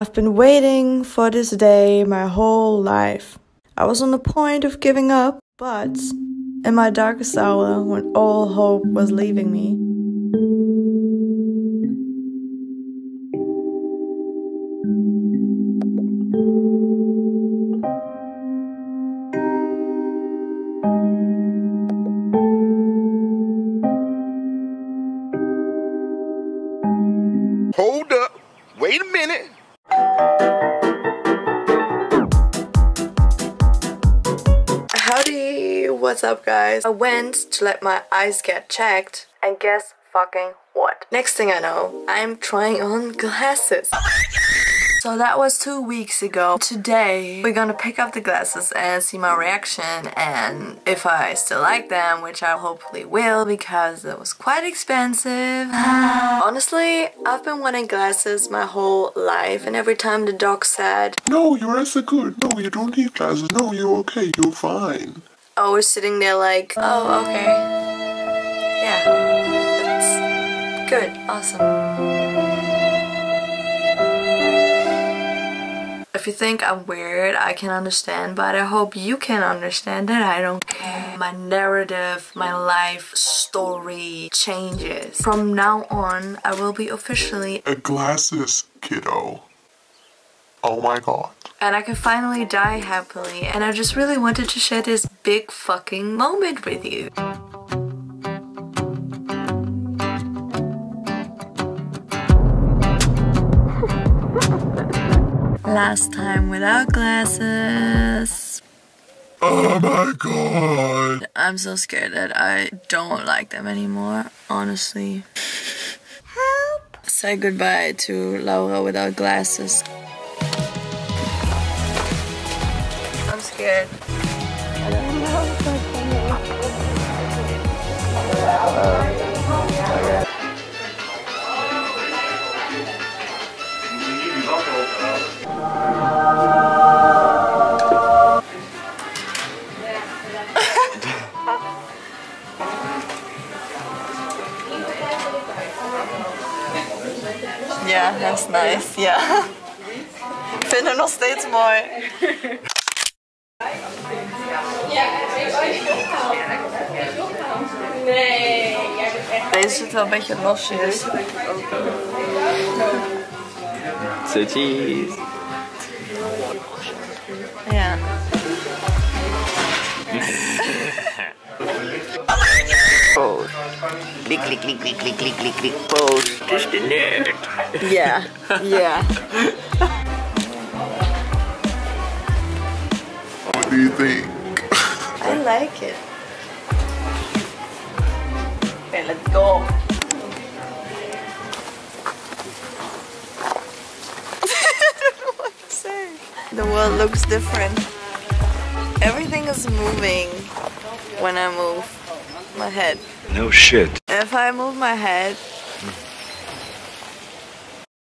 I've been waiting for this day my whole life. I was on the point of giving up, but in my darkest hour, when all hope was leaving me, Hold up. Wait a minute. Howdy, what's up guys? I went to let my eyes get checked and guess fucking what? Next thing I know, I'm trying on glasses. So that was two weeks ago. Today, we're gonna pick up the glasses and see my reaction and if I still like them, which I hopefully will because it was quite expensive. Honestly, I've been wanting glasses my whole life and every time the doc said, No, your eyes are good. No, you don't need glasses. No, you're okay. You're fine. I was sitting there like, oh, okay. Yeah, that's good, awesome. You think I'm weird, I can understand, but I hope you can understand that I don't care. My narrative, my life story changes. From now on, I will be officially A glasses, kiddo. Oh my god. and I can finally die happily and I just really wanted to share this big fucking moment with you. Last time without glasses. Oh my god. I'm so scared that I don't like them anymore, honestly. Help! Say goodbye to Laura without glasses. I'm scared. I don't know is nice, ja. Ik vind hem nog steeds mooi. Deze zit wel een beetje losjes. Say cheese. Klik, klik, klik, klik, klik, klik, klik, klik. Pose. Dus de nerd. Ja, ja. What do you think? I like it. Okay, let's go. what to say? The world looks different. Everything is moving when I move my head. No shit. If I move my head,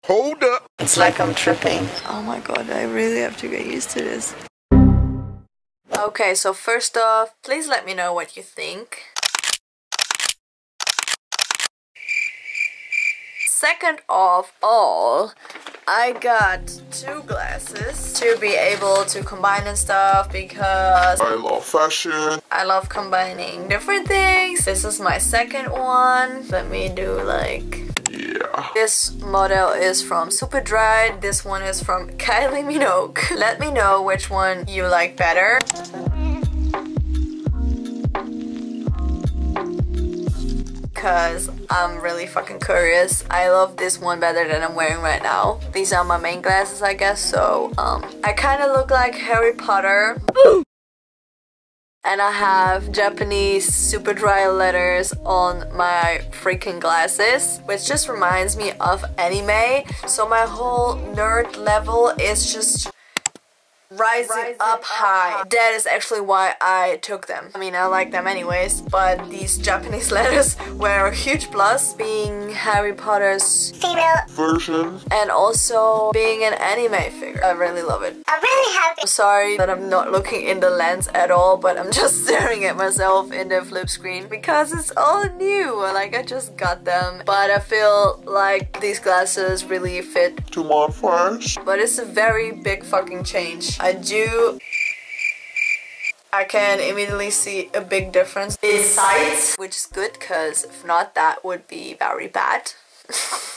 Hold up. it's like I'm tripping. Oh my god, I really have to get used to this. Okay, so first off, please let me know what you think. Second of all, I got two glasses to be able to combine and stuff because I love fashion. I love combining different things. This is my second one. Let me do like Yeah. this model is from Superdry. This one is from Kylie Minogue. Let me know which one you like better. Cause I'm really fucking curious. I love this one better than I'm wearing right now. These are my main glasses, I guess. So, um, I kind of look like Harry Potter. And I have Japanese Superdry letters on my freaking glasses, which just reminds me of anime. So my whole nerd level is just rising, up, high. That is actually why I took them. I mean, I like them anyways, but these Japanese letters were a huge plus, being Harry Potter's female Version. and also being an anime figure. I really love it. I'm really happy I'm sorry that I'm not looking in the lens at all, but I'm just staring at myself in the flip screen because it's all new. Like I just got them, but I feel like these glasses really fit. to my first. But it's a very big fucking change. I do I can immediately see a big difference in sight, which is good because if not, that would be very bad.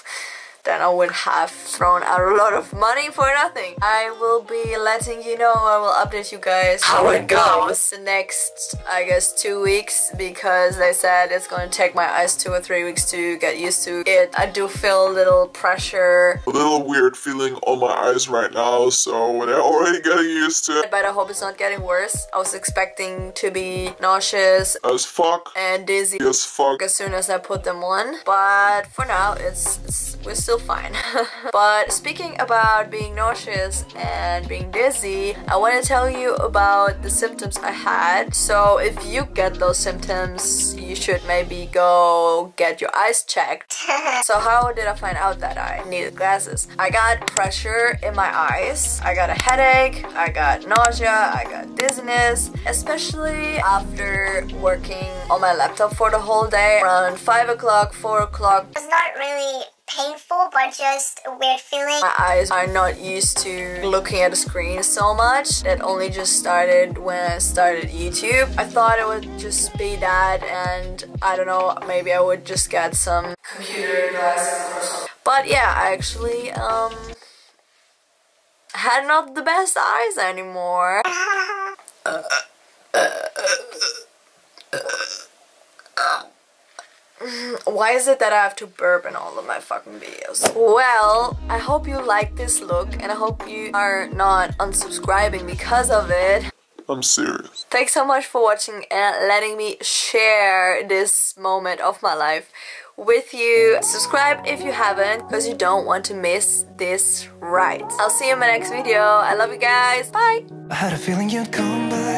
then I would have thrown a lot of money for nothing. I will be letting you know, I will update you guys how it goes the next, I guess, two weeks because they said it's going to take my eyes two or three weeks to get used to it. I do feel a little pressure, A little weird feeling on my eyes right now, so they're already getting used to it. but I hope it's not getting worse. I was expecting to be nauseous As fuck. and dizzy As fuck. as soon as I put them on. But for now, it's, it's we're still fine. but speaking about being nauseous and being dizzy, I want to tell you about the symptoms I had. So if you get those symptoms, you should maybe go get your eyes checked. so how did I find out that I needed glasses? I got pressure in my eyes. I got a headache. I got nausea. I got dizziness, especially after working on my laptop for the whole day around 5 o'clock, 4 o'clock. it's not really painful but just a weird feeling My eyes are not used to looking at a screen so much. It only just started when I started YouTube. I thought it would just be that and I don't know, maybe I would just get some computer glasses. But yeah, I actually um had not the best eyes anymore. Why is it that I have to burp in all of my fucking videos? Well, I hope you like this look and I hope you are not unsubscribing because of it. I'm serious. Thanks so much for watching and letting me share this moment of my life with you. Subscribe if you haven't because you don't want to miss this ride. I'll see you in my next video. I love you guys. Bye. I had a feeling you'd come back